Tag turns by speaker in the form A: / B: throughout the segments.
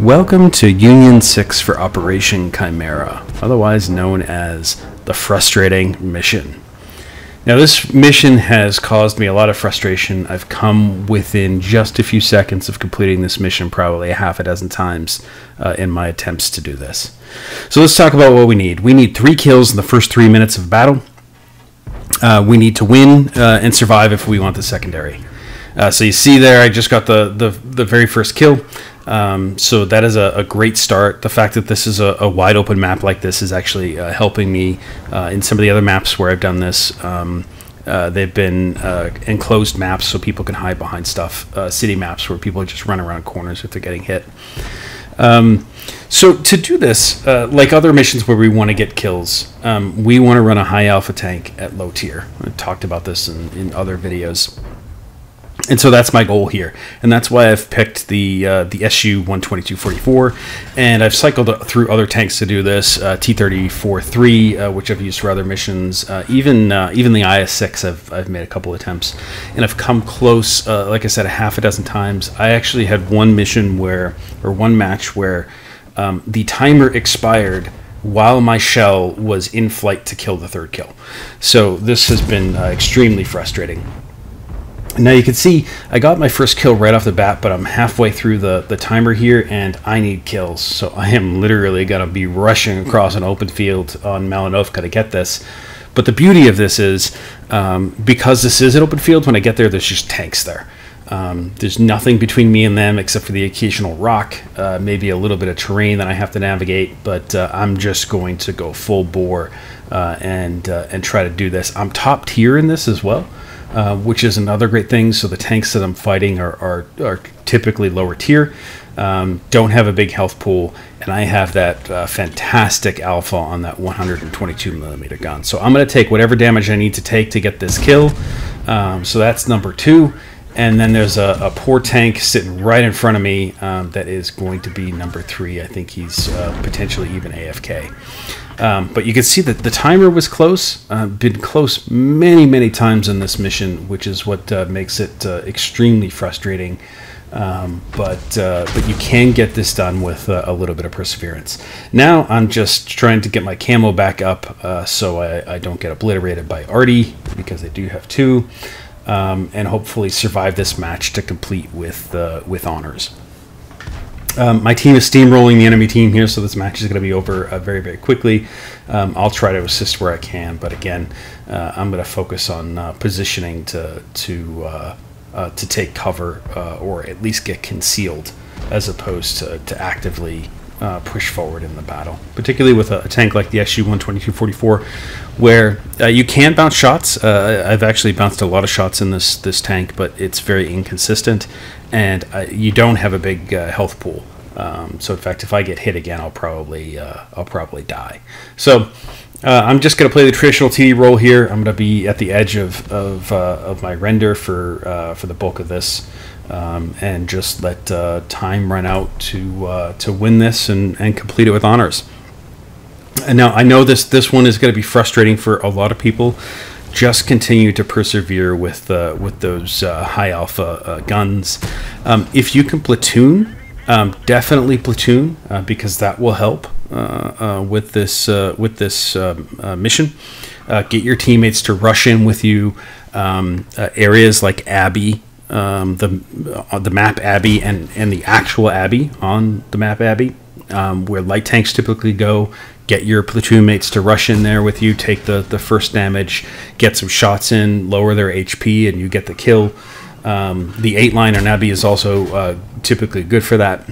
A: Welcome to Union 6 for Operation Chimera, otherwise known as the Frustrating Mission. Now, this mission has caused me a lot of frustration. I've come within just a few seconds of completing this mission probably a half a dozen times uh, in my attempts to do this. So, let's talk about what we need. We need three kills in the first three minutes of battle. Uh, we need to win uh, and survive if we want the secondary. Uh, so you see there, I just got the the, the very first kill. Um, so that is a, a, great start. The fact that this is a, a wide open map like this is actually uh, helping me uh, in some of the other maps where I've done this. Um, uh, they've been uh, enclosed maps so people can hide behind stuff. Uh, city maps where people just run around corners if they're getting hit. Um, so to do this, uh, like other missions where we want to get kills, um, we want to run a high alpha tank at low tier. I talked about this in, in other videos and so that's my goal here, and that's why I've picked the uh, the SU 12244, and I've cycled through other tanks to do this. Uh, T-34-3, uh, which I've used for other missions, uh, even uh, even the IS-6, I've I've made a couple attempts, and I've come close. Uh, like I said, a half a dozen times. I actually had one mission where, or one match where, um, the timer expired while my shell was in flight to kill the third kill. So this has been extremely frustrating. Now you can see I got my first kill right off the bat, but I'm halfway through the, the timer here and I need kills. So I am literally going to be rushing across an open field on Malinovka to get this. But the beauty of this is um, because this is an open field, when I get there, there's just tanks there. Um, there's nothing between me and them except for the occasional rock, uh, maybe a little bit of terrain that I have to navigate, but uh, I'm just going to go full bore uh, and, uh, and try to do this. I'm top tier in this as well. Uh, which is another great thing. So the tanks that I'm fighting are, are, are typically lower tier, um, don't have a big health pool, and I have that uh, fantastic alpha on that 122 millimeter gun. So I'm going to take whatever damage I need to take to get this kill. Um, so that's number two. And then there's a, a, poor tank sitting right in front of me um, that is going to be number three. I think he's uh, potentially even AFK. Um, but you can see that the timer was close, uh, been close many, many times in this mission, which is what uh, makes it uh, extremely frustrating. Um, but uh, but you can get this done with uh, a little bit of perseverance. Now I'm just trying to get my camo back up uh, so I, I, don't get obliterated by arty because they do have two um, and hopefully survive this match to complete with with honors. Um, my team is steamrolling the enemy team here, so this match is going to be over uh, very, very quickly. Um, I'll try to assist where I can, but again, uh, I'm going to focus on uh, positioning to to uh, uh, to take cover uh, or at least get concealed, as opposed to, to actively push forward in the battle, particularly with a, a tank like the SU 12244, where you can bounce shots. I've actually bounced a lot of shots in this this tank, but it's very inconsistent, and uh, you don't have a big uh, health pool. Um, so in fact, if I get hit again, I'll probably uh, I'll probably die. So. I'm just going to play the traditional TD role here. I'm going to be at the edge of of, of my render for for the bulk of this um, and just let uh, time run out to uh, to win this and, and complete it with honors. And now I know this this one is going to be frustrating for a lot of people. Just continue to persevere with uh, with those uh, high alpha uh, guns. Um, if you can platoon, um, definitely platoon uh, because that will help with this with this um, mission. get your teammates to rush in with you. Um, areas like Abbey um, the uh, the map Abbey and and the actual Abbey on the map Abbey, um, where light tanks typically go. Get your platoon mates to rush in there with you, take the the first damage, get some shots in, lower their HP, and you get the kill. Um, the eight line on Abbey is also uh, typically good for that.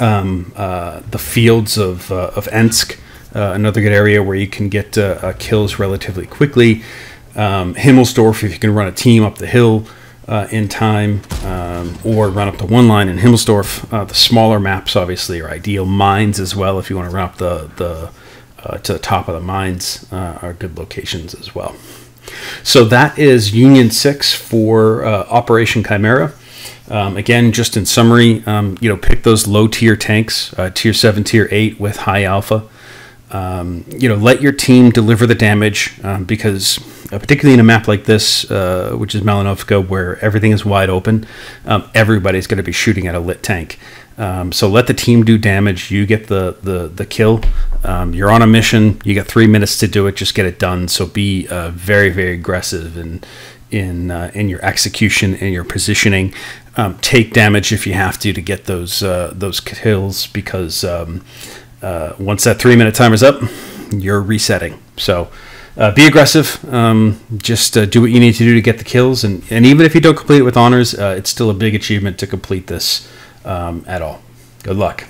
A: Um, uh, the fields of uh, of Ensk, uh, another good area where you can get uh, kills relatively quickly. Um, Himmelsdorf, if you can run a team up the hill, uh, in time, um, or run up to one line in Himmelsdorf. Uh, the smaller maps obviously are ideal. Mines as well, if you want to run up the the uh, to the top of the mines, uh, are good locations as well. So that is Union Six for uh, Operation Chimera. Um, again, just in summary, um, you know, pick those low tier tanks, uh, tier seven, tier eight with high alpha. Um, you know, let your team deliver the damage um, because, uh, particularly in a map like this, uh, which is Malinovka, where everything is wide open, um, everybody's going to be shooting at a lit tank. Um, so let the team do damage. You get the the the kill. Um, you're on a mission. You got three minutes to do it. Just get it done. So be uh, very very aggressive in in uh, in your execution and your positioning. Um, take damage if you have to to get those uh, those kills because um, uh, once that three minute timer's up, you're resetting. So. Uh, be aggressive. Um, just uh, do what you need to do to get the kills, and, and even if you don't complete it with honors, uh, it's still a big achievement to complete this um, at all. Good luck.